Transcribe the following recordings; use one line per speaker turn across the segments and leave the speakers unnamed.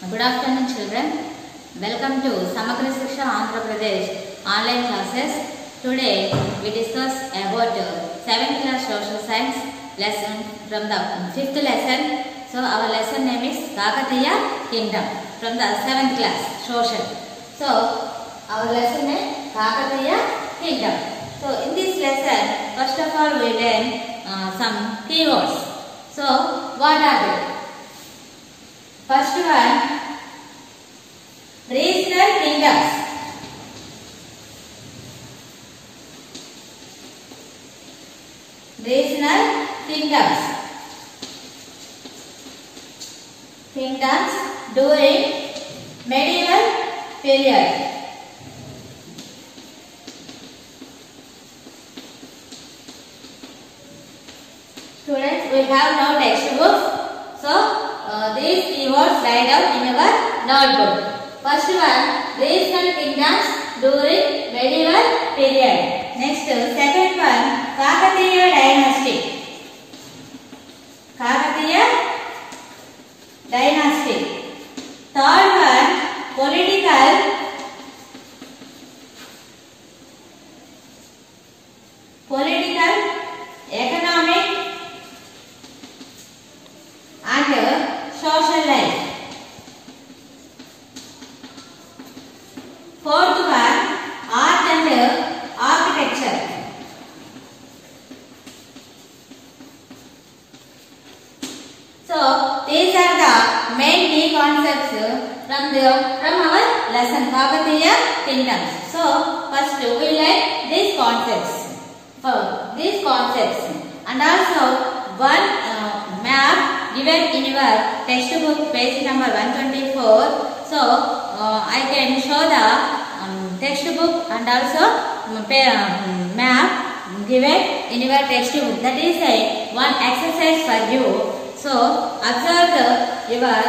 Good afternoon children. Welcome to Samakra Shiksha Andhra Pradesh online classes. Today we discuss about 7th class social science lesson from the 5th lesson. So our lesson name is Kakatiya Kingdom from the 7th class social. So our lesson name Kakatiya Kingdom. So in this lesson first of all we learn uh, some keywords. So what are they? First one, rational fingers. Rational fingers. Fingers during medieval period. Students, we have now textbook so, uh, these keywords lined up in our notebook. First one, raised kingdoms during medieval period. Next, second one, Kakatiya dynasty. Kakatiya dynasty. Third one, political political, economic and social life. Fourth one, art and architecture. So, these are the main key concepts from, the, from our lesson Bhagavatiya Kingdom. So, first we will learn these concepts. For these concepts and also one uh, map given in your textbook page number 124. So, uh, I can show the um, textbook and also um, um, map given in your textbook. That is a one exercise for you. So, observe the, your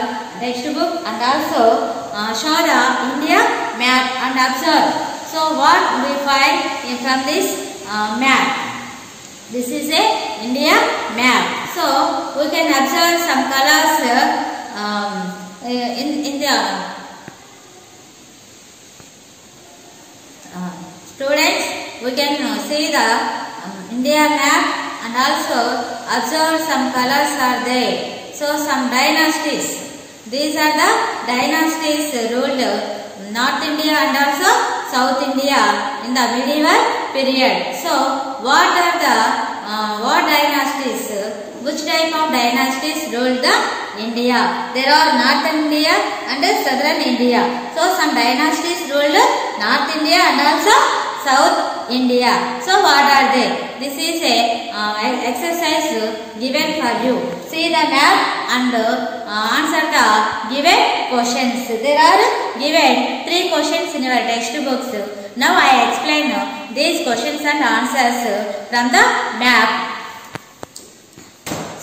textbook and also uh, show the India map and observe. So, what we find from this uh, map? This is a India map. So we can observe some colors here um, uh, in, in the uh, students we can uh, see the um, India map and also observe some colors are there. So some dynasties. These are the dynasties ruled North India and also South India in the medieval period. So what are the uh, what dynasties which type of dynasties ruled the India? There are Northern India and Southern India. So some dynasties ruled North India and also South India. So what are they? This is a uh, exercise given for you. See the map and uh, answer the given questions. There are given three questions in your textbooks. Now I explain these questions and answers from the map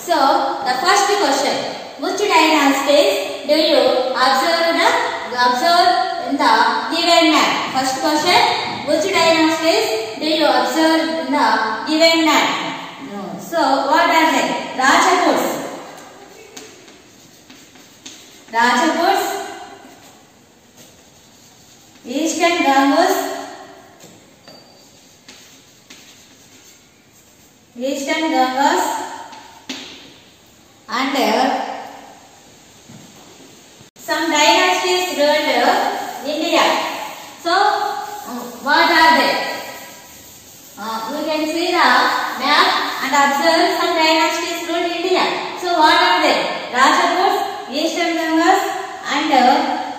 so, the first question, which diagonal space do you observe the observe in the given map? First question, which diagonal space do you observe in the given map? No. So, what are they? Rajapurs. Rajapurs, Eastern Gangus, Eastern Gangas, and uh, some dynasties ruled uh, India. So, um, what are they? you uh, can see the map and observe some dynasties ruled India. So, what are they? Rajaputs, Eastern Gangas and uh,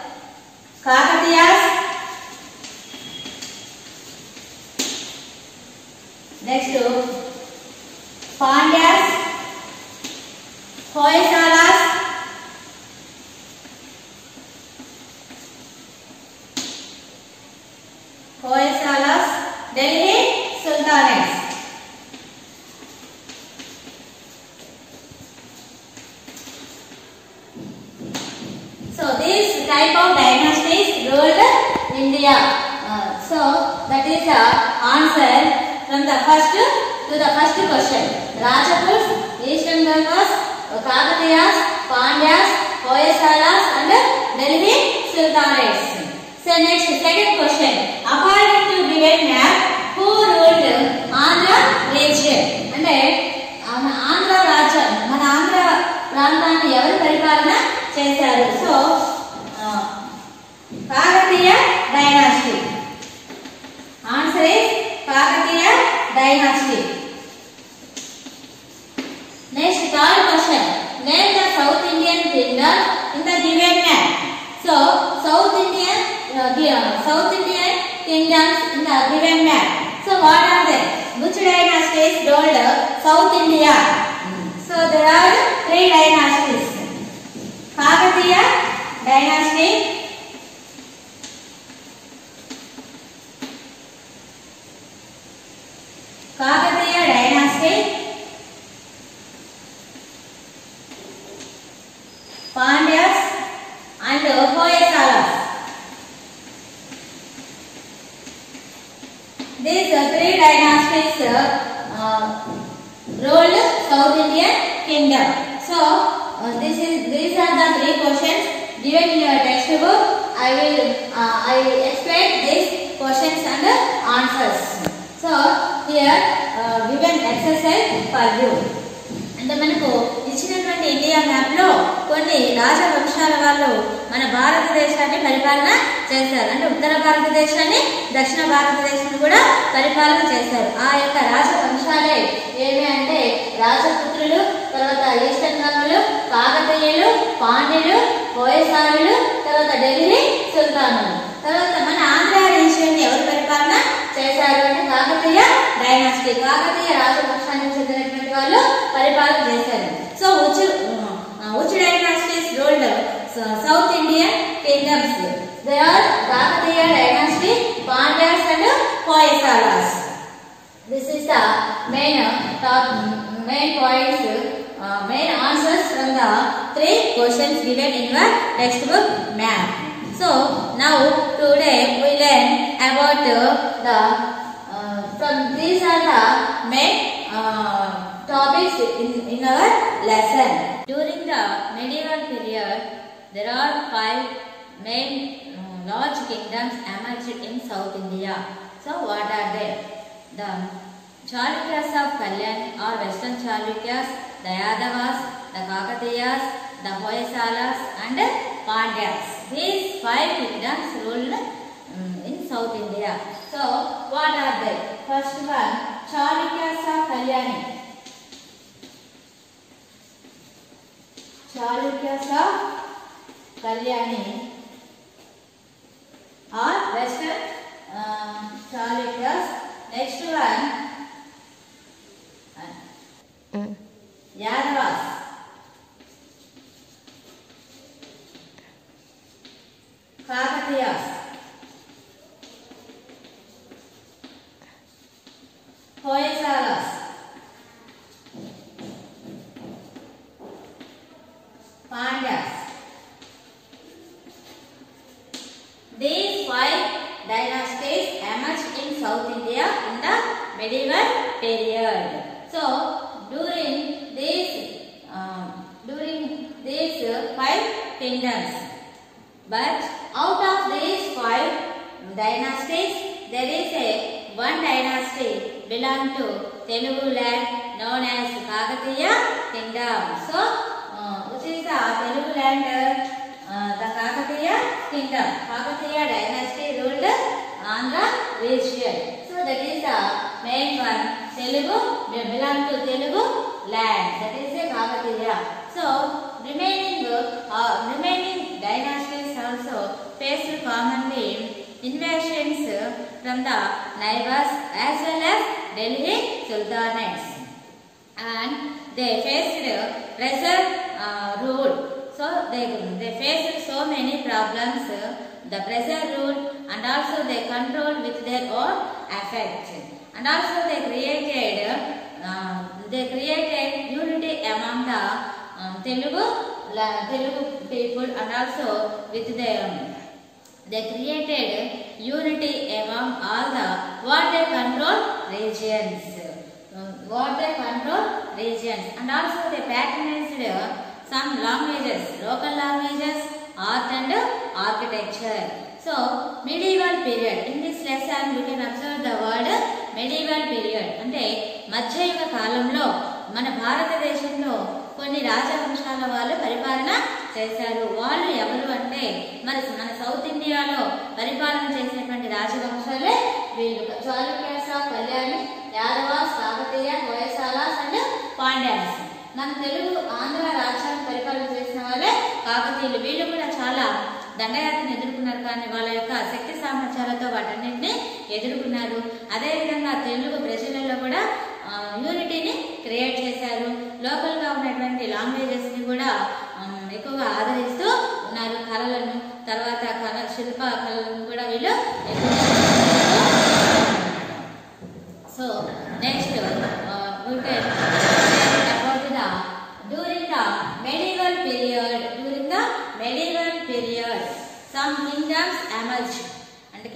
Kakatiyas. Next to Pandyas. Hoysalas. Hoysalas. Delhi Sultanates. So this type of dynasty ruled India. Uh, so that is the answer from the first to the first question. Rajaput, Eastern Gangas, Kakatiyas Pandyas Hoysalas and Delhi sultanates so next second question according to divide map who ruled Andhra region అంటే ఆంధ్ర రాజ్యం మన ఆంధ్ర ప్రాంతాన్ని ఎవరు పరిపాలన చేశారు so Kakatiya dynasty answer is Kakatiya dynasty next third question name the South Indian singer in the given match. So, South Indian, uh, South Indian kingdoms in the given match. So, what are they? Which dynasty is called South India? So, there are three dynasties. Kakatiya dynasty, Kakatiya dynasty, Pandyas and Hoysalas These uh, three dynasties uh, uh, ruled South Indian kingdom. So uh, this is these are the three questions given in your textbook. I will uh, I will explain these questions and answers. So here uh, given exercise for you. అంటే మనకు ఇచ్చినటువంటి India మ్యాప్లో కొన్ని రాజవంశాల వాళ్ళు మన భారతదేశాన్ని పరిపాలన చేశారు అంటే ఉత్తర భారతదేశాన్ని దక్షిణ భారతదేశాన్ని కూడా పరిపాలన చేశారు ఆ యొక్క రాజవంశాలే ఏమి అంటే రాజపుత్రులు తర్వాత ఈస్టర్న్ కాకతీయులు పాండ్యులు హోయసారులు తర్వాత ఢిల్లీ సుల్తాను తర్వాత మన ఆంధ్ర దేశాన్ని ఎవరు పరిపాలన చేశారు అంటే కాకతీయ డైనాసిటీ కాకతీయ రాజవంశానికి చెందినటువంటి వాళ్ళు పరిపాలన చేశారు So which dynasty is ruled so, South Indian kingdoms. They are Kakatiya dynasty, Pandavas and Hoysalas. This is the main uh, top, main points, uh, main answers from the three questions given in the textbook map. So now today we learn about the uh, from these are the main uh, topics in, in our lesson. During the medieval period, there are five main um, large kingdoms emerged in South India. So what are they? The Chalukyas of Kalyan or Western Chalukyas, the Yadavas, the Kakatiyas, the Hoysalas and the Pandyas. These five kingdoms ruled um, in South India. So what are they? First one, Chalukyas of Kalyani. Chalukyas Kalyani और western Chalukyas next one Yadavas Kakatiyas Hoysalas. and us. These five dynasties emerged in South India in the medieval period. So, during this, uh, during these five kingdoms, but out of these five dynasties, there is a one dynasty belong to Telugu land known as Kakatiya kingdom. So, Telugu land, uh, the Kakatiya kingdom. Kakatiya dynasty ruled Andhra region. So that is the main one. Telugu, they belong to Telugu land. That is the Kakatiya. So remaining, uh, uh remaining dynasties also faced commonly invasions from the neighbors as well as Delhi Sultanates. And they faced pressure uh, uh, rule. So they, they face so many problems, uh, the pressure rule and also they control with their own effect And also they created, uh, they created unity among the um, Telugu, Telugu people and also with them. Um, they created unity among all the water control regions. Um, water control regions and also they patronized uh, some languages, local languages, art and architecture. So, medieval period. In this lesson, we can observe the word medieval period. అంటే మధ్యయుగ కాలంలో మన భారతదేశంలో కొన్ని రాజవంశాల వాళ్ళు పరిపాలన చేశారు వాళ్ళు ఎవరు అంటే మరి మన సౌత్ ఇండియాలో పరిపాలన చేసినటువంటి రాజవంశాలే వీళ్ళు చాళుక్యాస కళ్యాణి యాదవాస్ కాకతీయ హోయసాలాస్ అండ్ పాండ్యాస్ మన తెలుగు ఆంధ్ర రాజ్యాన్ని పరిపాలన చేసిన వాళ్ళే కాకతీయులు వీళ్ళు కూడా చాలా దండయాత్రను ఎదుర్కొన్నారు కానీ వాళ్ళ యొక్క శక్తి సామర్థ్యాలతో వాటన్నింటినీ ఎదుర్కొన్నారు అదేవిధంగా తెలుగు ప్రజలలో కూడా యూనిటీని క్రియేట్ చేశారు లోకల్గా ఉన్నటువంటి లాంగ్వేజెస్ని కూడా ఎక్కువగా ఆదరిస్తూ ఉన్నారు కళలను తర్వాత కళ శిల్ప కళలను కూడా వీళ్ళు so next okay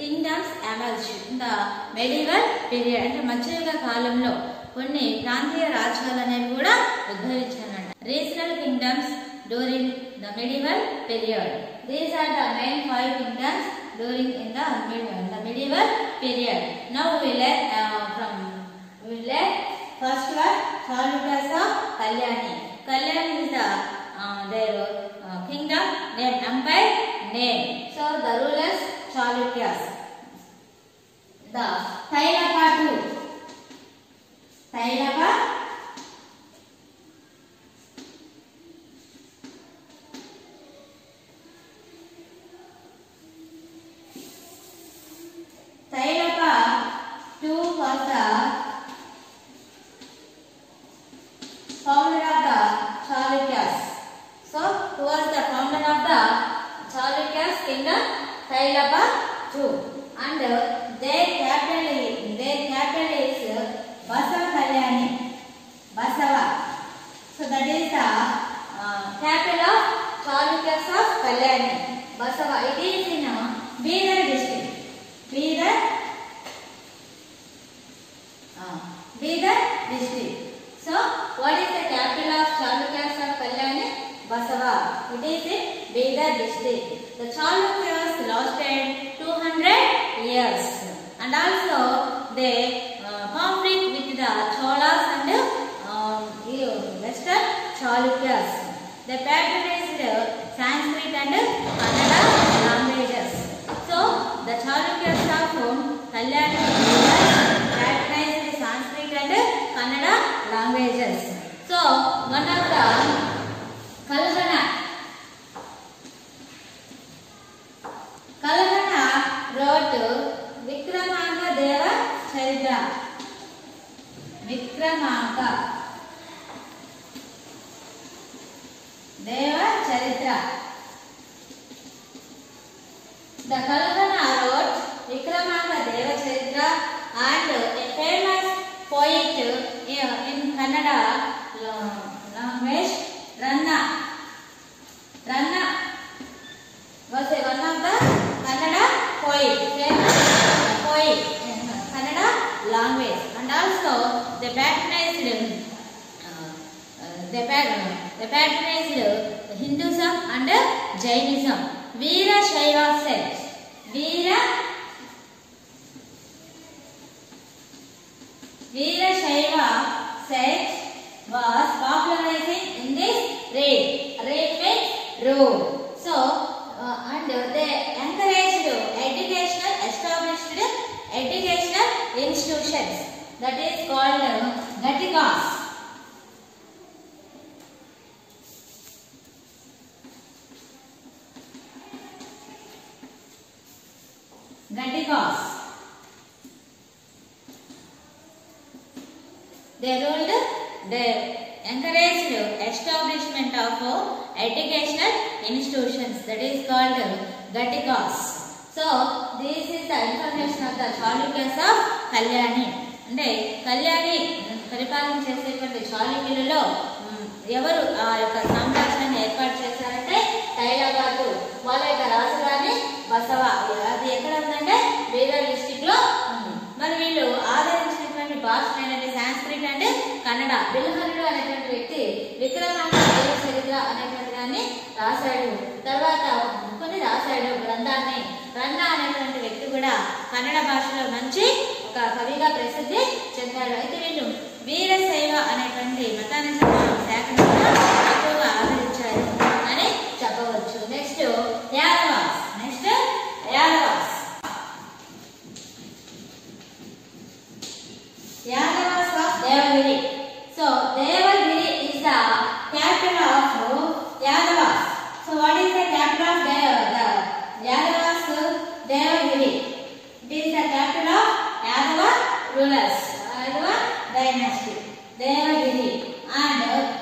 kingdoms emerge the medieval period అంటే మధ్యయుగ కాలంలో కొన్ని ప్రాంతీయ రాజ్యాలు అనేవి కూడా ఉద్భవించాలంట regional kingdoms during the medieval period these are the main five kingdoms during in the the medieval period now will from will first one Chalukyas of Kalyani Kalyani is the there kingdom named empire name. So the Chalukyas thus తైలపాటు Tailapa Tailapa two for the founder of the Chalukyas so who was the founder of the Chalukyas king Tailapa two and their capital is, their capital is Basava Kalyani. Basava. So that is the uh, capital of Chalukyas of Kalyani. Basava. It is in uh, Bidar district. Bidar. Uh, Bidar district. So what is the capital of Chalukyas of Kalyani? Basava. It is in Bidar district. The Chalukyas and ears. And also they uh, formed with the Cholas and um, Western Chalukyas. They patronized Sanskrit and Kannada languages. So the Chalukyas of whom Kalyana patronized Sanskrit and Kannada languages. So one of the They ruled they encouraged establishment of educational institutions that is called Gatikas. So, this is the information of the Chalukyas of Kalyani. అంటే కళ్యాణి పరిపాలన చేసేటువంటి చాళుక్యులలో ఎవరు ఆ యొక్క సామ్రాజ్యాన్ని ఏర్పాటు చేశారంటే తైలగారు వాళ్ళ యొక్క రాజధాని బసవ అది ఎక్కడ ఉందంటే బీదర్ డిస్టిక్ లో ఉంది మరి వీళ్ళు ఆదాయ భాషలు ఏంటంటే సాంస్క్రిట్ అంటే కన్నడ బిల్హరుడు అనేటువంటి వ్యక్తి విక్రమాండ చరిత్ర అనేటువంటి దాన్ని రాశాడు తర్వాత కొన్ని రాశాడు గ్రంథాన్ని రన్న అనేటువంటి వ్యక్తి కూడా కన్నడ భాషలో మంచి ఒక కవిగా ప్రసిద్ధి చెందాడు అయితే వీళ్ళు వీరశైవ అనేటువంటి మతానికి శాఖ ఎక్కువగా ఆదరించారు Yanamas of Devagiri. So Devagiri is the capital of Yadavas. So what is the capital of Devagiri? Yadavas Devagiri. It is the capital of Yadava rulers, Yadava dynasty. Devagiri and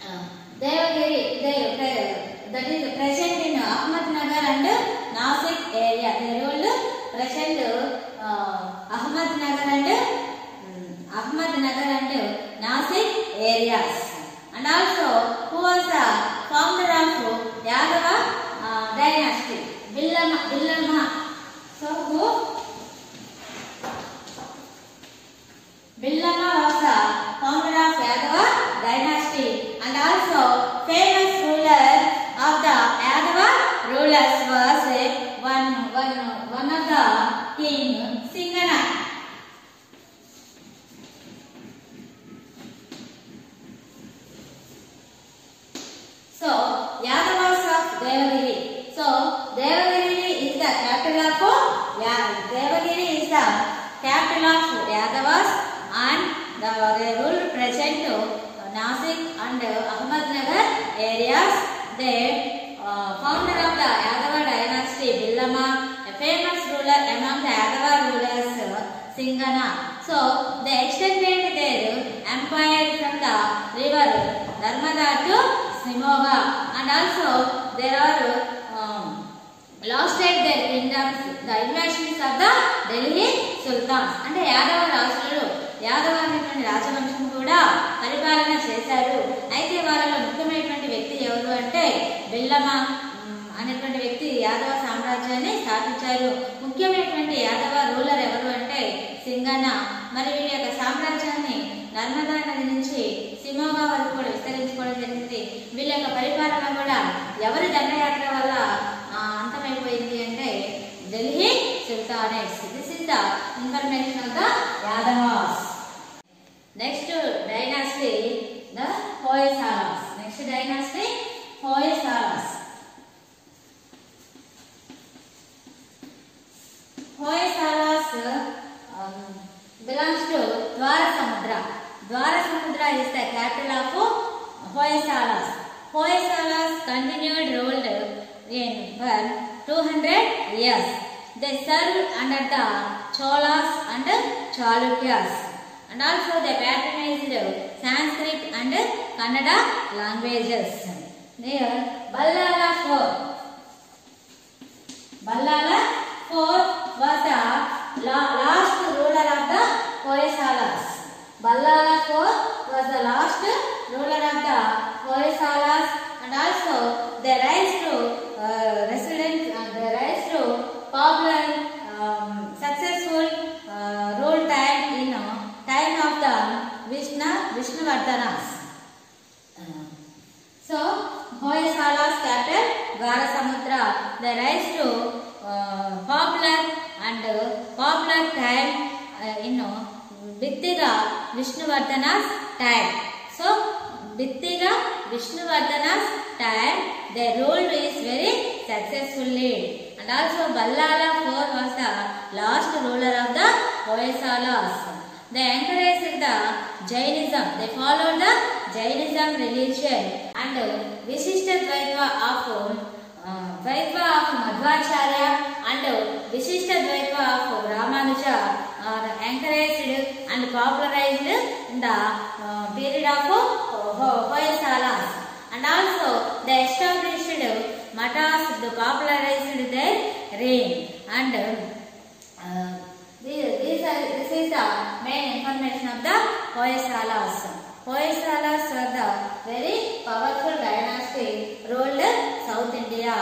uh, Devagiri, Dev, Dev, that is present in Ahmednagar and Nasik area. They ruled present uh, Ahmednagar and Ahmednagar and Nasik areas. And also who was the founder of Yadava uh, dynasty? Villama, Villama. So who? Villama was the Lord Yadavas and the, they will present Nasik and Ahmednagar areas. They uh, founder of the Yadava dynasty Billama, a famous ruler among the Yadava rulers Singana. So they extended their empire from the river Narmada to Simoga and also there are Alongside their kingdoms, the invasions of the Delhi Sultans అంటే యాదవ రాజులలో యాదవ అనేటువంటి రాజవంశం కూడా పరిపాలన చేశారు అయితే వాళ్ళలో ముఖ్యమైనటువంటి వ్యక్తి ఎవరు అంటే బిల్లమ అనేటువంటి వ్యక్తి యాదవ సామ్రాజ్యాన్ని స్థాపించారు ముఖ్యమైనటువంటి యాదవ రూలర్ ఎవరు అంటే సింగన మరి వీళ్ళ యొక్క సామ్రాజ్యాన్ని నర్మదా నది నుంచి సిమోగా వరకు కూడా విస్తరించుకోవడం జరిగింది వీళ్ళ యొక్క పరిపాలన కూడా ఎవరి దండయాత్ర వల్ల voice. This is the information of the Yadavas. Next dynasty, the Hoysalas. Next dynasty, Hoysalas. Hoysalas um, belongs to Dwarasamudra. Dwarasamudra is the capital of Hoysalas. Hoysalas continued ruled in for 200 years. They served under the Cholas and Chalukyas. And also they patronized Sanskrit and Kannada languages. There, Ballala IV. Ballala IV was the last ruler of the Hoysalas. Ballala IV was the last ruler of the Hoysalas and also they rise to uh, resident popular um, successful uh, role time in uh, time of the Vishnu Vishnu Uh, so Hoyasala's capital Garasamudra they rise to uh, popular and uh, popular time uh, in uh, Bittiga Vishnuvardhana's time. So Vishnu Vishnuvardhana's time their role is very successfully. And also Ballala four was the last ruler of the Hoysalas. They encouraged the Jainism. They followed the Jainism religion and Vishishta Dvaitva of uh, Dvaitva of Madhvacharya and Vishishta Dvaitva of Ramanuja are encouraged and popularized in the period of uh, And also they established Matas popularized their rain and uh, these, are, this is the main information of the Hoysalas. Hoysalas were the very powerful dynasty ruled South India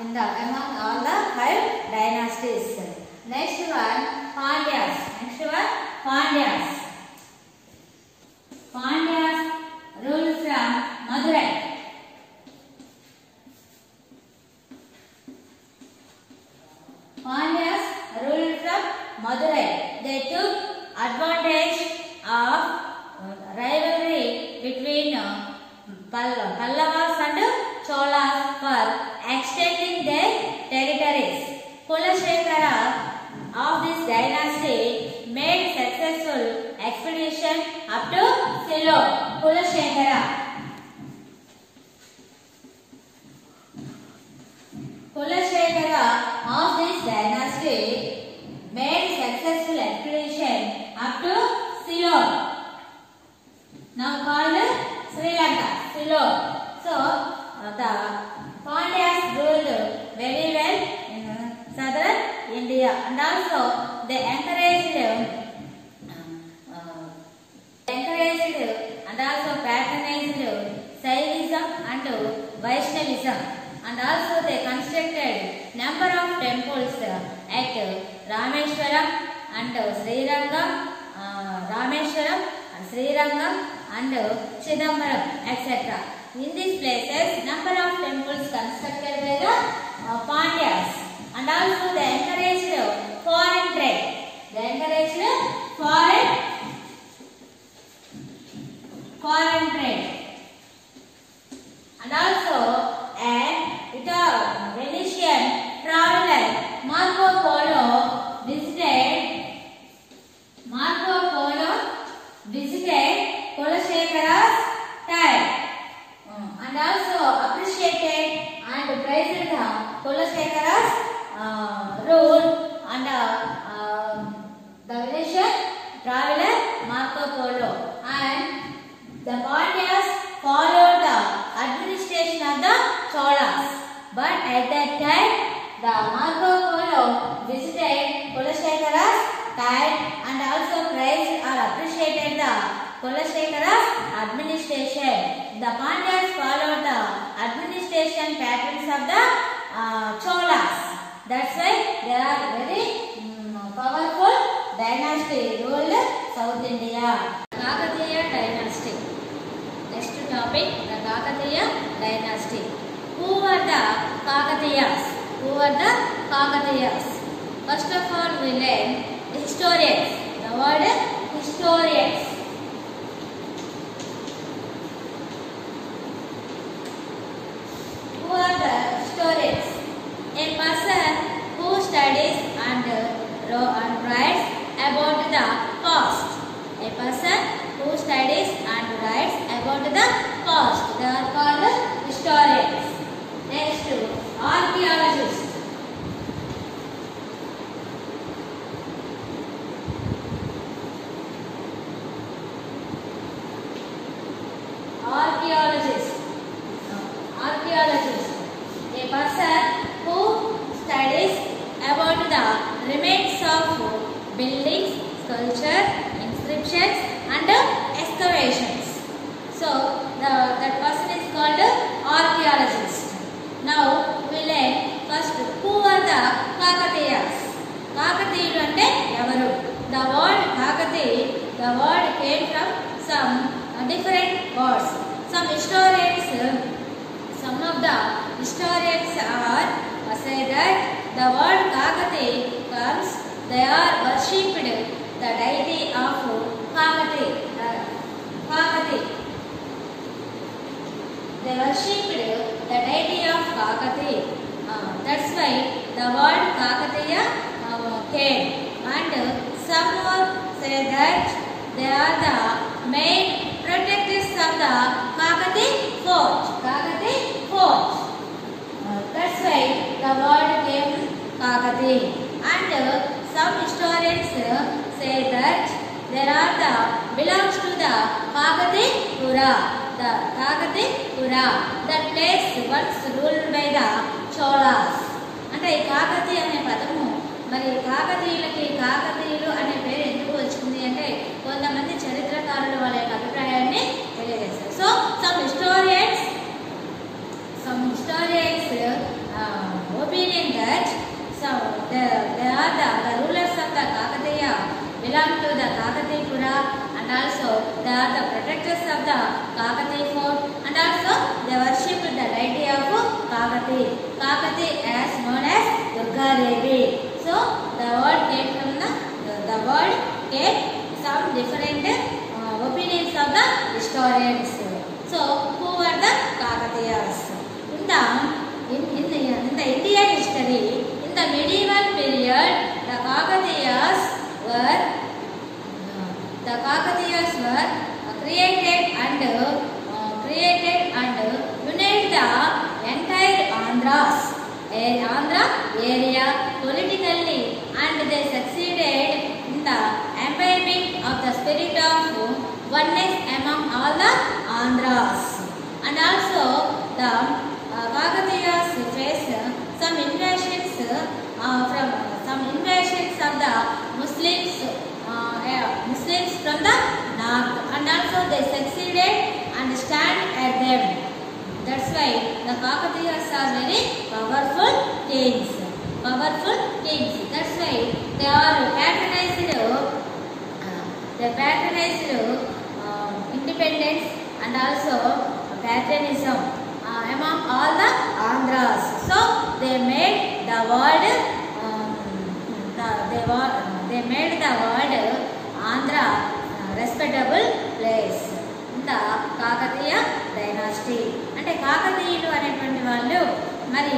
in the among all the five dynasties. Next one Pandyas. Next one Pandyas. Pandyas ruled from Madurai. Pandyas ruled from Madurai. They took advantage of uh, rivalry between uh, Pallavas and Cholas for extending their territories. Kulashekara of this dynasty made successful expedition up to Silo. Kulashekara Kulashekara of this dynasty made successful expedition up to Ceylon. Now called Sri Lanka, Ceylon. So uh, the Pandyas ruled very well in uh, southern India and also they encouraged uh, encouraged and also patronized Saivism and Vaishnavism. and also they constructed number of temples at Rameshwaram and Srirangam, uh, Rameshwaram and Srirangam and Chidambaram etc. In these places number of temples constructed by the uh, Pandyas and also the encouraged foreign trade. the encouraged foreign foreign trade and also and Turk, Venetian traveler Marco Polo visited Marco Polo visited time hmm. and also appreciated the Kulashekara's uh, uh, um, the Venetian traveler Marco Polo and the followed the administration of the Cholas. But at that time, the Marco Polo visited Kulashekara's time and also praised or appreciated the Kulashekara's administration. The Pandyas followed the administration patterns of the uh, Cholas. That's why they are very um, powerful dynasty ruled South India. Kakatiya dynasty. Next topic, the Kakatiya dynasty. Who were the Kakatiyas? Who were the Kakatiyas? First of all, we learn historians. The word historians. That's why the word Kakatiya uh, came. And some say that they are the main protectors of the Kakati fort. Kakati fort. Uh, that's why the word came Kakati. And some historians say that there are the belongs to the Kakati Pura. The Kakati Pura. The place once ruled by the Cholas అంటే ఈ కాకతీ అనే పదము మరి కాకతీయులకి కాకతీయులు అనే పేరు ఎందుకు వచ్చింది అంటే కొంతమంది చరిత్రకారులు వాళ్ళ యొక్క అభిప్రాయాన్ని తెలియజేస్తారు so some historians some historians opinion that so are the rulers of the Kakatiya belong to the Kakatipura and also the are the protectors of the Kakati fort and also the worship the idea of Kakati Kakati as known as Durga Devi. So the word came from the the word came some different uh, opinions of the historians. So who were the Kakatiyas? In the in, in the in the Indian history, in the medieval period, the Kakatiyas were the Kakatiyas were created and uh, created and united the area politically and they succeeded in the empowering of the spirit of oneness among all the Andhras. And also the uh, Vagadiyas faced some invasions uh, from some invasions of the Muslims, uh, Muslims from the north and also they succeeded and stand at them. That's why the Kakatiyas are very powerful kings. Powerful kings. That's why they are patronized, uh, they patronized uh, independence and also patriotism uh, among all the Andhras. So they made the world, um, they, made the world uh, Andhra uh, respectable place. అంతా Kakatiya dynasty అంటే కాకతీయులు అనేటువంటి వాళ్ళు మరి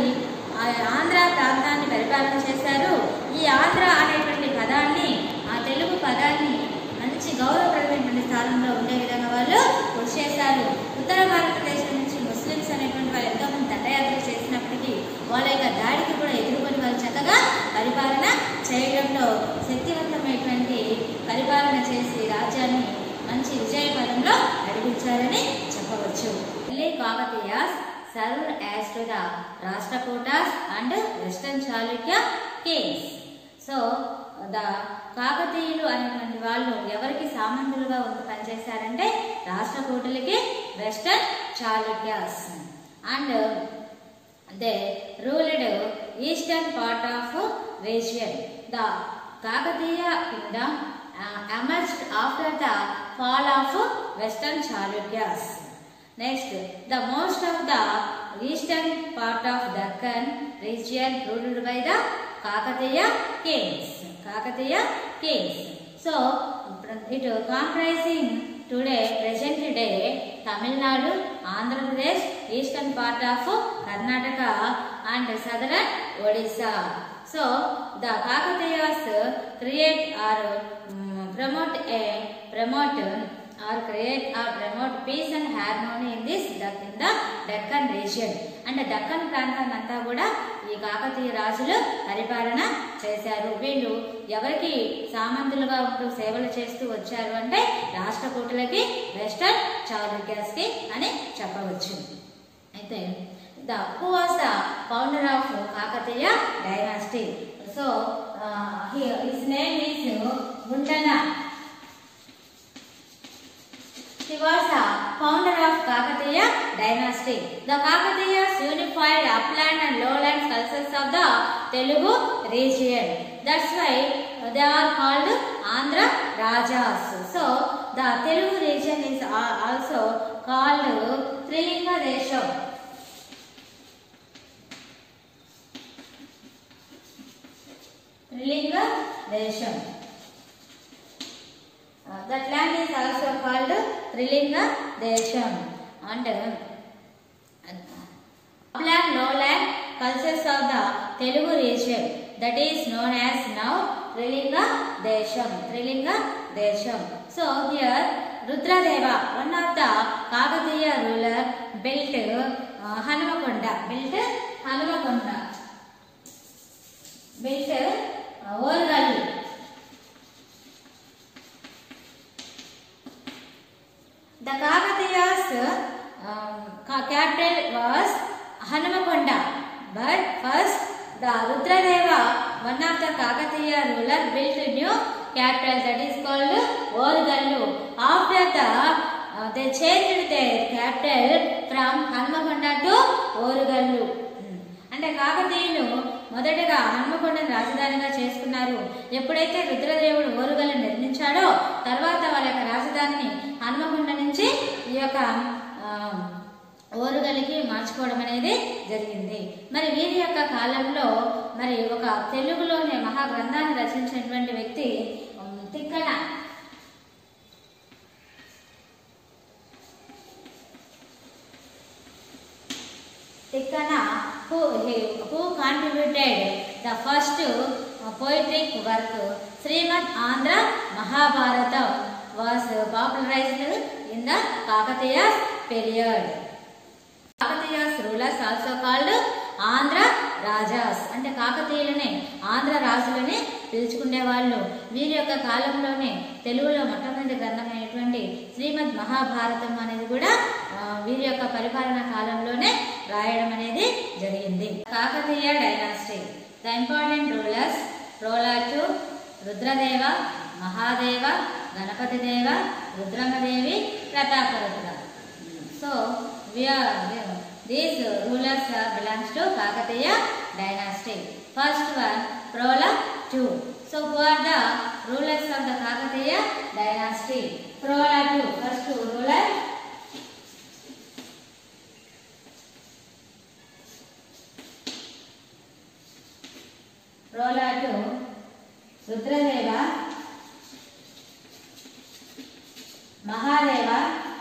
ఆంధ్ర ప్రాంతాన్ని పరిపాలన చేశారు ఈ ఆంధ్ర అనేటువంటి పదాన్ని ఆ తెలుగు పదాన్ని మంచి గౌరవప్రదమైనటువంటి స్థానంలో ఉండే విధంగా వాళ్ళు కృషి చేశారు ఉత్తర భారతదేశం నుంచి ముస్లిమ్స్ అనేటువంటి వాళ్ళు ఎంతోమంది దండయాత్ర చేసినప్పటికీ వాళ్ళ యొక్క దాడికి కూడా ఎదుర్కొని వాళ్ళు చక్కగా పరిపాలన చేయడంలో శక్తివంతమైనటువంటి పరిపాలన చేసి రాజ్యాన్ని మంచి విజయపదంలో నడిపించారని చెప్పవచ్చు Delhi Kakatiyas served as to Rashtrakutas and western Chalukyas so the కాకతీయులు అనేటువంటి వాళ్ళు ఎవరికి సామంతులుగా ఉంటూ పనిచేశారంటే రాష్ట్రకూటులకి western Chalukyas and they ruled eastern part of వేషియన్ the Kakatiya kingdom emerged after the fall of western Chalukyas. Next, the most of the eastern part of Deccan region ruled by the Kakatiya kings. Kakatiya kings. So, it comprising today, present day, Tamil Nadu, Andhra Pradesh, eastern part of Karnataka and southern Odisha. So, the Kakatiyas create or um, promote a promote or create or promote peace and harmony in this in the Deccan region. అంటే దక్కన్ ప్రాంతం అంతా కూడా ఈ కాకతీయ రాజులు పరిపాలన చేశారు వీళ్ళు ఎవరికి సామంతులుగా ఉంటూ సేవలు చేస్తూ వచ్చారు అంటే రాష్ట్రకూటులకి వెస్టర్న్ చాలుక్యాస్కి అని చెప్పవచ్చు అయితే the who founder of Kakatiya dynasty so his name is was a founder of Kakatiya dynasty. The Kakatiyas unified upland and lowland cultures of the Telugu region. That's why they are called Andhra Rajas. So, the Telugu region is also called Trilinga Desho. Trilinga Desho. Linga Desam and upland lowland cultures of the Telugu region that is known as now Rilinga Desham. Rilinga Desham. So here Rudradeva, one of the Kakatiya ruler, built uh, Hanumakonda. Built Hanumakonda. Built uh, Orgali. The Kakatiya's uh, capital was Hanumakonda. But first, the Rudradeva, one of the Kakatiya ruler, built a new capital that is called Orgallu. After the uh, they changed their capital from Hanumakonda to Orgallu. And the Kakatiyulu మొదటగా హన్మకొండను రాజధానిగా చేసుకున్నారు ఎప్పుడైతే రుద్రదేవుడు ఓరుగలను నిర్మించాడో తర్వాత వారి యొక్క రాజధానిని హన్మకొండ నుంచి ఈ యొక్క ఓరుగలికి మార్చుకోవడం అనేది జరిగింది మరి వీరి యొక్క కాలంలో మరి ఒక తెలుగులోనే మహాగ్రంథాన్ని రచించినటువంటి వ్యక్తి Tikkana tikana who, he, who contributed the first uh, poetic work sriman Andhra Mahabharata was popularized in the Kakatiya period. Kakatiya's rulers also called Andhra rajas అంటే కాకతీయులనే ఆంధ్ర రాజులనే పిలుచుకునేవాళ్ళు వీరి యొక్క కాలంలోనే తెలుగులో మొట్టమొదటి గ్రంథమైనటువంటి శ్రీమద్ మహాభారతం అనేది కూడా వీరి యొక్క పరిపాలన కాలంలోనే రాయడం అనేది జరిగింది Kakatiya dynasty the important rulers రోలాచు Rudradeva Mahadeva Ganapati Deva Rudramadevi Prataparudra so we are These rulers belongs to Kakatiya dynasty. First one Prola II. So who are the rulers of the Kakatiya dynasty? Prola II. First ruler Prola II. Rudradeva Mahadeva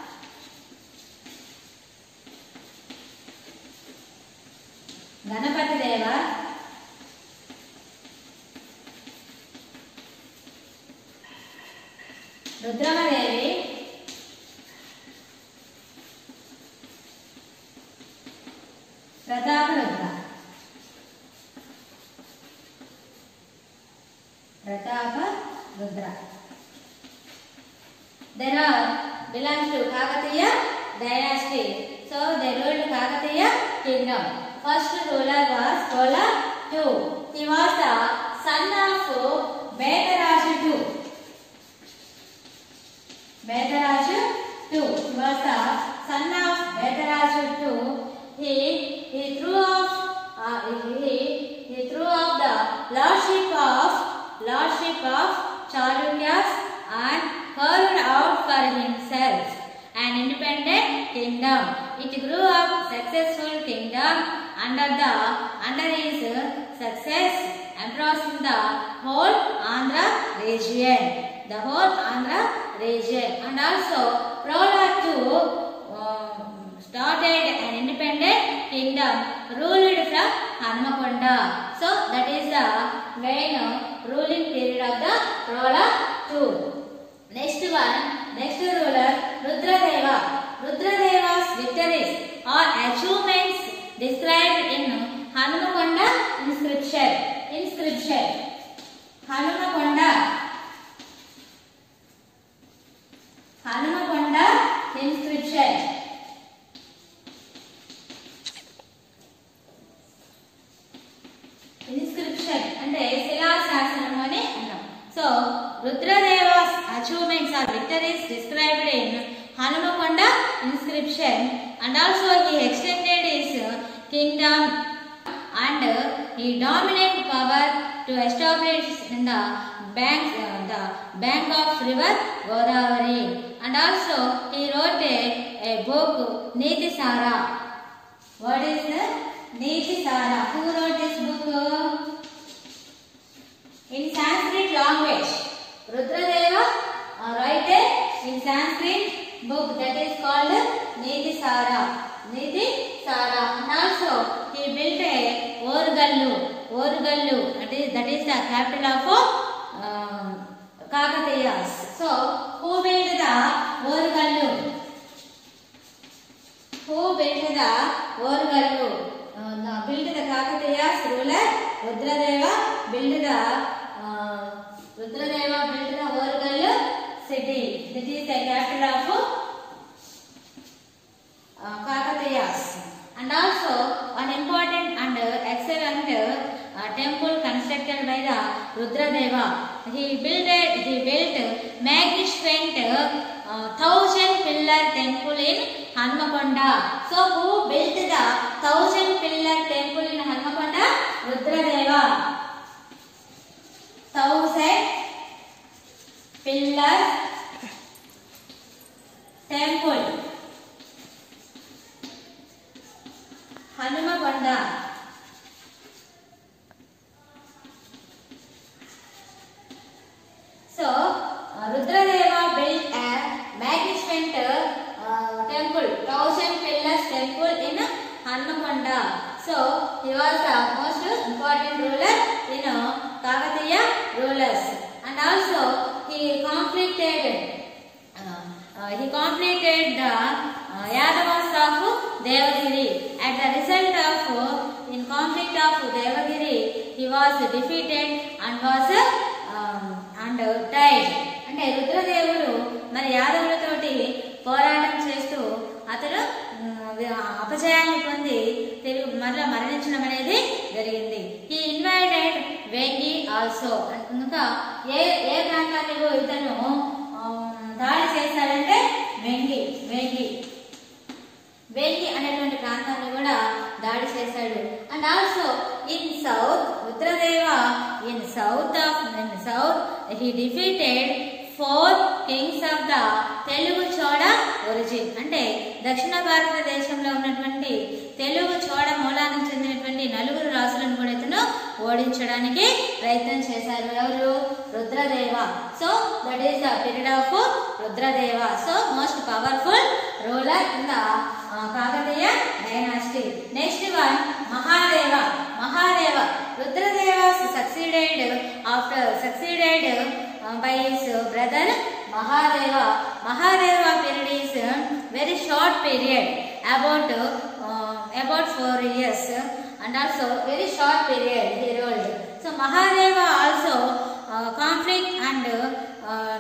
Ganapati Deva Rudramadevi Prataparudra Pratapa Rudra then are belongs to Kakatiya dynasty. So they ruled Kakatiya kingdom. First ruler was Kola He was the son of Medaraj two. Medaraj II. He was the son of He, he threw off uh, he, he threw off the lordship of lordship of Charukyas and carved out for himself an independent kingdom. It grew up successful kingdom under the under is uh, success across the whole Andhra region the whole Andhra region and also Prolad to um, started an independent kingdom ruled from Hanmakonda so that is the main uh, ruling period of the Prolad II next one next ruler Rudradeva Rudradeva's victories or achievements described in Hanumakonda inscription. Inscription. Hanumakonda. Hanumakonda inscription. Inscription. And the అని అన్నాం. So, Rudra Deva's achievements are victories described in Hanumakonda. Hanamakonda inscription and also he extended his kingdom and he dominant power to establish in the bank, uh, the bank of river Godavari and also he wrote a, a book Niti Sara. What is the Niti Sara? Who wrote this book? In Sanskrit language, Rudradeva uh, wrote it in Sanskrit book that is called sara Nidhi sara And also he built a Orgallu. Orgallu. That is, that is the capital of um, Kakatiyas. So who built the Orgallu? Who built the Orgallu? Uh, no, built the Kakatiyas ruler Rudradeva built the uh, Rudradeva This is the capital of uh, And also an important and excellent uh, temple constructed by the Deva. He built a, he built magnificent uh, thousand pillar temple in Hanmakonda. So who built the thousand pillar temple in Hanmakonda? Deva. Thousand pillar temple Hanumagonda So Rudra uh, Deva built a magnificent uh, temple, thousand pillars temple in Hanumagonda. So he was the most important ruler in uh, Kakatiya rulers and also he conflicted 老师。చదివిన ఎవరు Rudradeva so that is the period of Rudradeva so most powerful ruler in the Kakatiya dynasty next one Mahadeva Mahadeva Rudradeva succeeded after succeeded by his brother Mahadeva Mahadeva period is very short period about about four years and also very short period he ruled. So Mahadeva also uh, and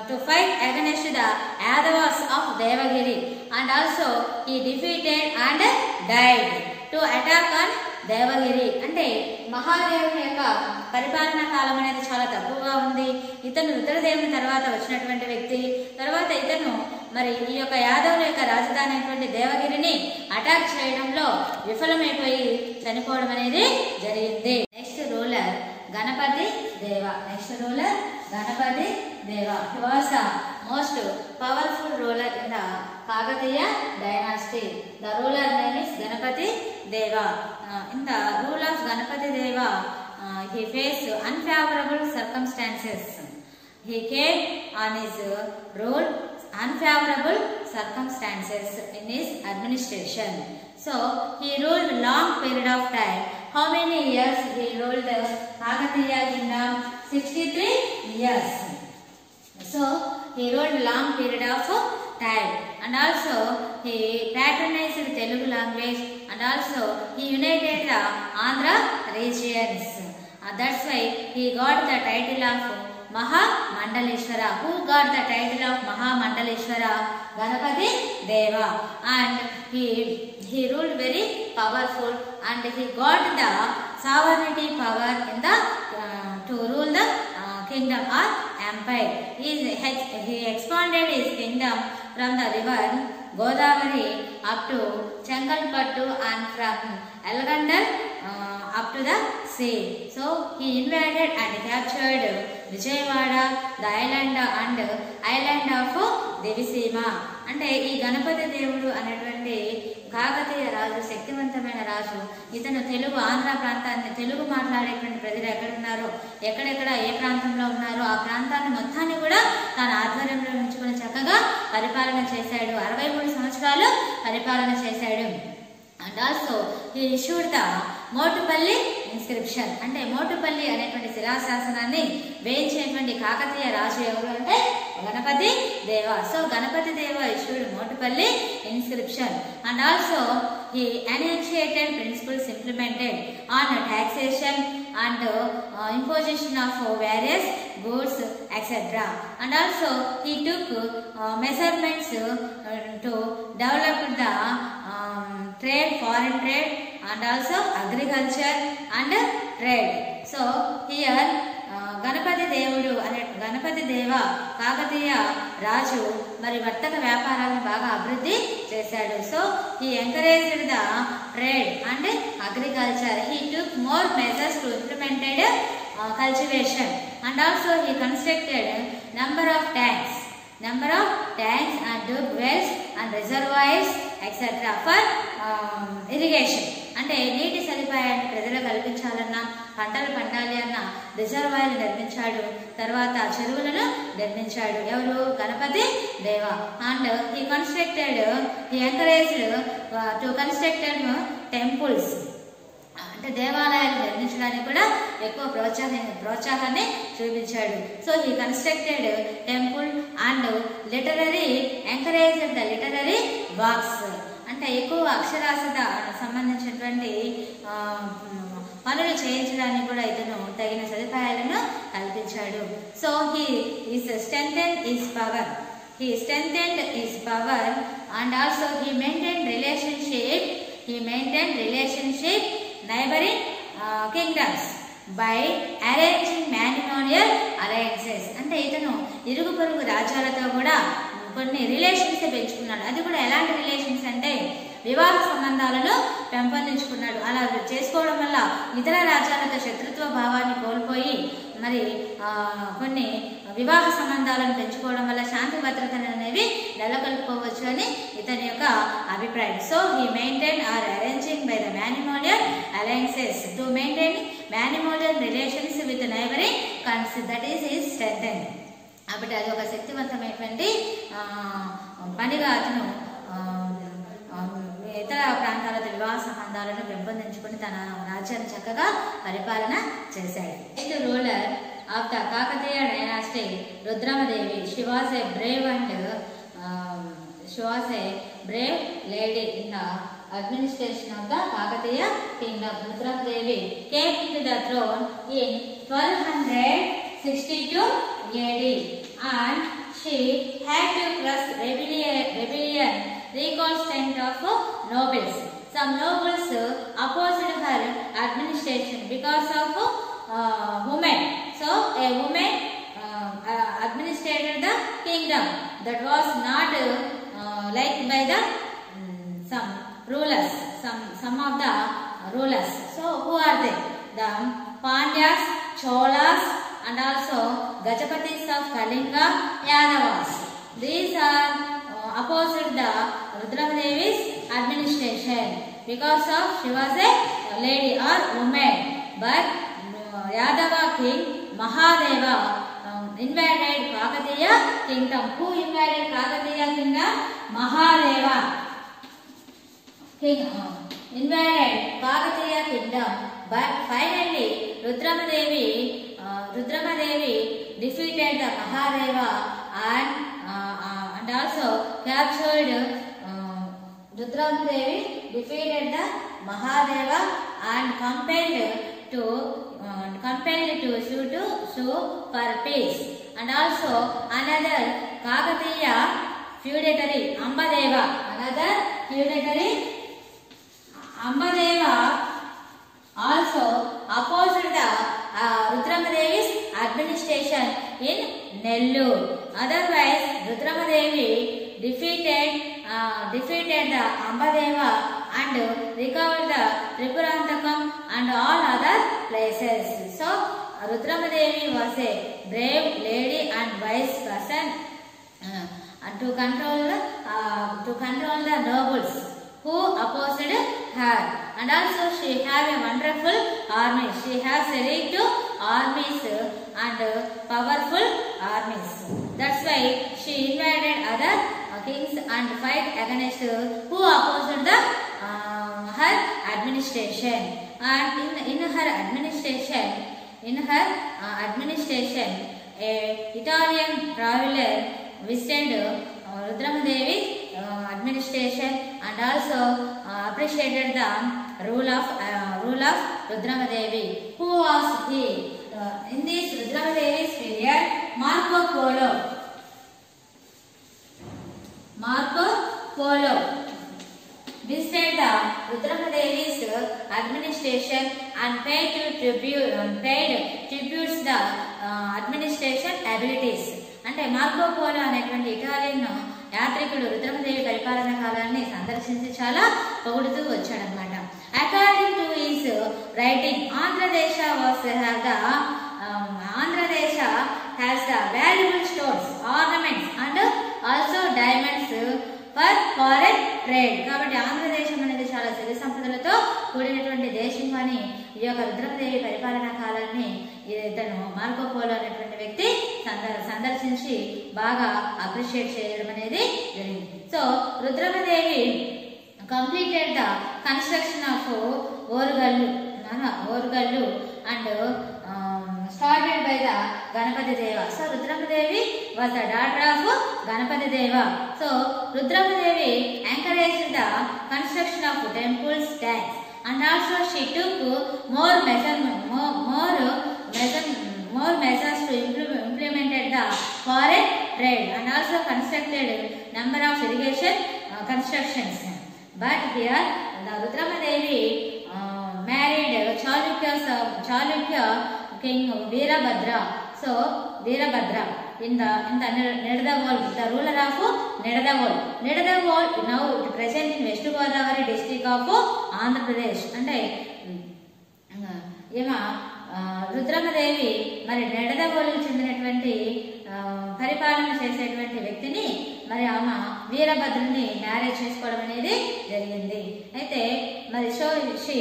to fight against the Yadavas of Devagiri and also he defeated and died to attack to Devagiri అంటే మహాదేవుని యొక్క పరిపాలనా కాలం అనేది చాలా తక్కువగా ఉంది ఇతను రుద్రదేవుని తర్వాత వచ్చినటువంటి వ్యక్తి తర్వాత ఇతను మరి ఈ యొక్క యాదవుల యొక్క రాజధాని అయినటువంటి దేవగిరిని అటాక్ చేయడంలో విఫలమైపోయి చనిపోవడం అనేది జరిగింది next ruler Ganapati Deva. Next ruler, Ganapati Deva. He was the most powerful ruler in the Kakatiya dynasty. The ruler name is Ganapati Deva. Uh, in the rule of Ganapati Deva, uh, he faced unfavorable circumstances. He came on his rule unfavorable circumstances in his administration. So, he ruled a long period of time How many years he ruled Kakatiya kingdom? 63 years. So, he ruled long period of time. And also, he patronized Telugu language. And also, he united the Andhra regions. And that's why he got the title of Mahamandaleshwara who got the title of Mahamandaleshwara ganapati deva and he he ruled very powerful and he got the sovereignty power in the uh, to rule the uh, kingdom or empire. He, he expanded his kingdom from the river Godavari up to Chengalpattu and from Elgandar uh, up to the sea. So he invaded and captured Vijayawada, the island and island of Devisima. అంటే ఈ గణపతి దేవుడు అనేటువంటి కాకతీయ రాజు శక్తివంతమైన రాజు ఇతను తెలుగు ఆంధ్ర ప్రాంతాన్ని తెలుగు మాట్లాడేటువంటి ప్రజలు ఎక్కడున్నారో ఎక్కడెక్కడ ఏ ప్రాంతంలో ఉన్నారో ఆ ప్రాంతాన్ని మొత్తాన్ని కూడా తన ఆధ్వర్యంలో ఉంచుకుని చక్కగా పరిపాలన చేశాడు అరవై మూడు సంవత్సరాలు పరిపాలన చేశాడు and also he issued the Motupalli inscription అంటే మోటుపల్లి అనేటువంటి శిలాశాసనాన్ని వేయించేటువంటి కాకతీయ రాజు ఎవరు అంటే Ganapati Deva so Ganapati Deva issued Motupalli inscription and also he initiated principles implemented on taxation and imposition of various goods etcetera and also he took measurements to develop the trade, foreign trade and also agriculture and trade. So here Ganapati uh, దేవుడు అనే గణపతి దేవ కాకతీయ రాజు మరి వర్తక వ్యాపారాన్ని బాగా అభివృద్ధి చేశాడు so he encouraged the trade and agriculture he took more measures to implemented cultivation and also he constructed number of tanks number of tanks and wells and reservoirs etc. For irrigation అంటే నీటి సదుపాయాన్ని ప్రజలు కల్పించాలన్నా పంటలు పండాలి అన్న రిజర్వాయర్లు నిర్మించాడు తర్వాత చెరువులను నిర్మించాడు ఎవరు Ganapati Deva and he constructed he encouraged to constructed temples అంటే దేవాలయాలు నిర్మించడానికి కూడా ఎక్కువ ప్రోత్సాహ ప్రోత్సాహాన్ని చూపించాడు so he constructed temple and literary encourage the literary box అంటే ఎక్కువ అక్షరాస్యత సంబంధించినటువంటి పనులు చేయించడానికి కూడా ఇతను తగిన సదుపాయాలను కల్పించాడు so he is strength and his power he strength and his power and also he maintain relationship he maintain relationship neighbouring kingdoms by arranging మ్యానినోనియల్ alliances అంటే ఇతను ఇరుగు పొరుగు రాజ్యాలతో కూడా కొన్ని రిలేషన్స్ పెంచుకున్నాడు అది కూడా ఎలాంటి రిలేషన్స్ అంటే వివాహ సంబంధాలను పెంపొందించుకున్నాడు అలా చేసుకోవడం వల్ల ఇతర రాజ్యాలతో శత్రుత్వ భావాన్ని కోల్పోయి మరి కొన్ని వివాహ సంబంధాలను పెంచుకోవడం వల్ల శాంతి భద్రతలు అనేవి నెలకొల్పుకోవచ్చు అని ఇతని యొక్క అభిప్రాయం so he maintain or arranging by the matrimonial alliances to maintain matrimonial relations with neighbouring kings that is his strength కాబట్టి అది ఒక శక్తివంతమైనటువంటి పనిగా అతను ఇతర ప్రాంతాలతో వివాహ సంబంధాలను పెంపొందించుకుని తన రాజ్యాన్ని చక్కగా పరిపాలన చేశాడు eighth ruler of the Kakatiya dynasty Rudramadevi she was a brave and she was a brave lady in the administration of the Kakatiya kingdom Rudramadevi came in the throne in twelve hundred sixty two AD and she had to crush rebellion, rebellion recall center of nobles. Some nobles uh, opposed her administration because of uh, women. So a woman uh, uh, administered the kingdom. That was not uh, uh liked by the um, some rulers, some some of the rulers. So who are they? The Pandyas, Cholas, and also Gajapatis of Kalinga Yadavas. These are uh, opposite the Rudramadevi's administration because of she was a lady or woman. But uh, Yadava king Mahadeva um, invaded Kakatiya kingdom. Who invaded Kakatiya kingdom? Mahadeva king uh, invaded Kakatiya kingdom. But finally Rudramadevi Rudramadevi defeated the Mahadeva and, uh, and also captured uh, Rudramadevi defeated the Mahadeva and compelled to uh, compelled to sue to sue for peace. And also another Kakatiya feudatory Ambadeva, another feudatory Ambadeva also opposed the Rudramadevi's administration in Nellore. Otherwise, Rudramadevi defeated uh, defeated the Ambadeva and recovered the Tripurantakam and all other places. So, Rudramadevi was a brave lady and wise person uh, to control the, uh, to control the nobles. who opposed her and also she have a wonderful army. She has a right to armies and powerful armies. That's why she invited other kings and fight against who opposed the uh, her administration. And in, in her administration, in her uh, administration, a Italian traveler visited uh, Rudramadevi administration and also appreciated the rule of uh, rule of rudrama devi Who was he? Uh, in this Rudramadevi's period, Marco Polo. Marco Polo visited the devis administration and paid to tribute um, paid tributes the uh, administration abilities. అంటే Marco Polo అనేటువంటి Italian యాత్రికుడు రుద్రమదేవి పరిపాలన కాలాన్ని సందర్శించి చాలా పొగుడుతూ అనమాట according to his writing Andhradesa was have the um, Andhradesa has the valuable stones ornaments and also diamonds for foreign trade కాబట్టి ఆంధ్రదేశం అనేది చాలా సిరి సంపదలతో కూడినటువంటి దేశం అని ఈ యొక్క రుద్రమదేవి పరిపాలనా కాలాన్ని ఇతను మార్కోపోలో అనేటువంటి వ్యక్తి సందర్శించి బాగా అప్రిషియేట్ చేయడం అనేది జరిగింది so Rudramadevi completed the construction of Orugallu Orugallu and started by the Ganapati Deva so Rudramadevi was the daughter of Ganapati Deva so Rudramadevi encourage the construction of temples dance And also she took more measurement, more, more more measures to implement, implemented the foreign trade and also constructed number of irrigation constructions. But here the Rudramadevi uh, married Chalukya, Chalukya king Veerabhadra. So Veerabhadra. In ఇంత ఇంత Nidadavolu ఇంత ruler of Nidadavolu Nidadavolu now present in west Godavari district of Andhra Pradesh అంటే ఏమా రుద్రమదేవి మరి నెడద వాల్కి చెందినటువంటి పరిపాలన చేసేటువంటి వ్యక్తిని మరి ఆమె వీరభద్రుని మ్యారేజ్ చేసుకోవడం అనేది జరిగింది అయితే మరి so she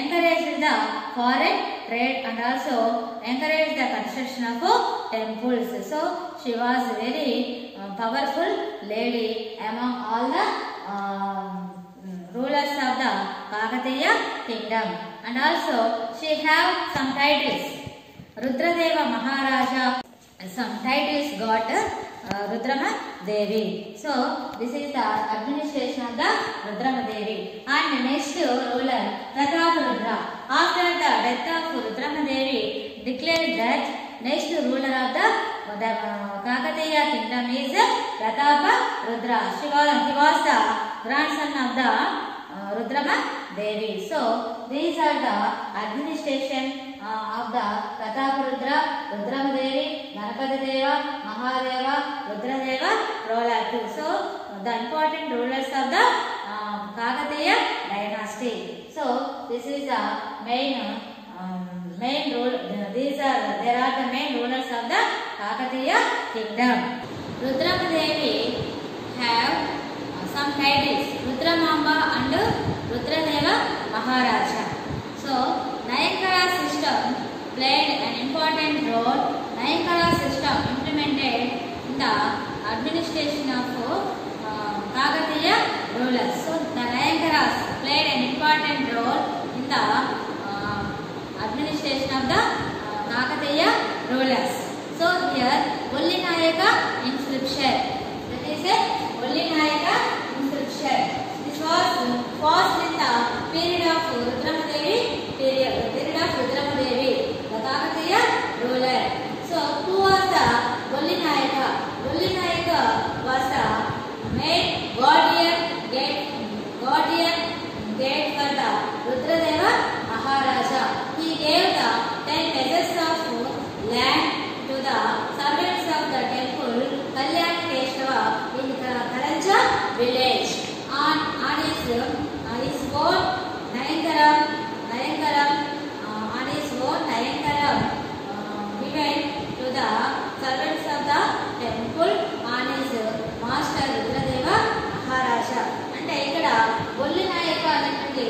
encourage the foreign trade and also encouraged the construction of temples. So she was very uh, powerful lady among all the um, rulers of the Kakatiya kingdom. And also she have some titles. Rudradeva Maharaja some titles got Rudrama Devi. So this is the administration of the Rudrama Devi. And next ruler Pratapurudra. After the death of Rudrama Devi declared that next ruler of the the kingdom is Pratapa Rudra. he was the grandson of the uh, Rudrama Devi. So these are the administration of the Prataparudra Rudram Devi Ganapati Deva Mahadeva Rudradeva ruler too so the important rulers of the Kakatiya dynasty so this is the main main rule these are there are the main rulers of the Kakatiya kingdom Rudramadevi have some titles Rudramamba and Rudradeva Maharaja so Nayakara system played an important role. Nayakara system implemented in the administration of uh, Kakatiya rulers. So the Nayakaras played an important role in the uh, administration of the uh, Kakatiya rulers. So here Ulli Nayaka inscription. That is a only Nayaka inscription. This was first in the period of Rudrama Bolinayaga. Bolinayaga was a made guardian gate guardian gate for the Rudradeva Maharaja. He gave the ten pieces of land to the servants of the temple Kalyan Keshava in the Karanja village. On, on his, uh, his own Nayangaram, Nayangaram, uh, on his own Nayangaram, uh, he went to the servants of the temple on his master Rudradeva Maharaja. అంటే ఇక్కడ ఒల్లి నాయక అనేటువంటి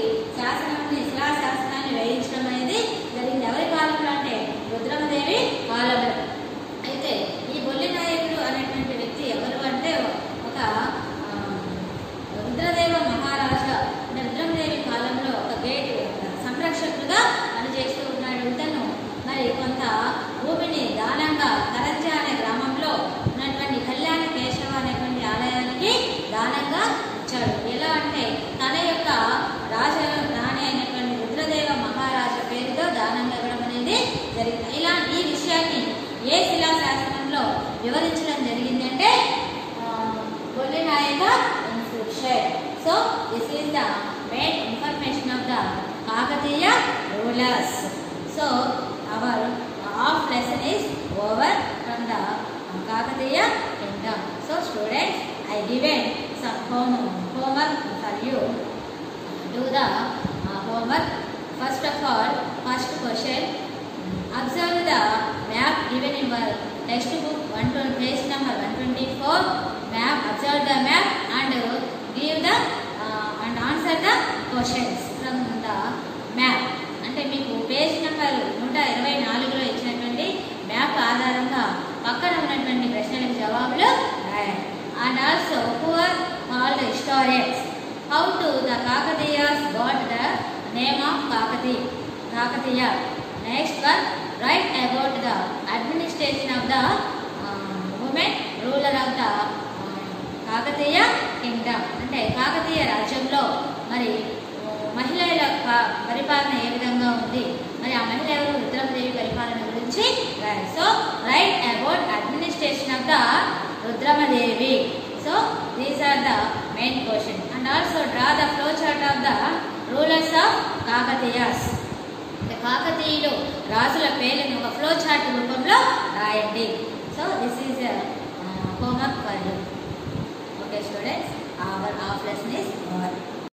This is the main information of the Kakatiya rulers. So, our half lesson is over from the Kakatiya kingdom. So, students, I given some homework, homework for you. Do the uh, homework. First of all, first question. Observe the map given in your textbook 120, page number 124. Map, observe the map and give the and answer the questions from the map అంటే మీకు page number నూట ఇరవై నాలుగులో ఇచ్చినటువంటి map ఆధారంగా పక్కన ఉన్నటువంటి ప్రశ్నలకు జవాబులు and also pour all the historians how to the Kakatiyas got the name of Kakati Kakatiya next one write about the administration of the women ruler of the Kakatiya kingdom అంటే కాకతీయ రాజ్యంలో మరి మహిళల పరిపాలన ఏ విధంగా ఉంది మరి ఆ మహిళ ఎవరు రుద్రమదేవి పరిపాలన గురించి so write about administration of the Rudramadevi so these are the main question and also draw the flow chart of the rulers of Kakatiyas కాకతీయులు రాజుల పేర్లను ఒక ఫ్లో చార్ట్ రూపంలో రాయండి so this is homework for Okay students, our off lesson is over.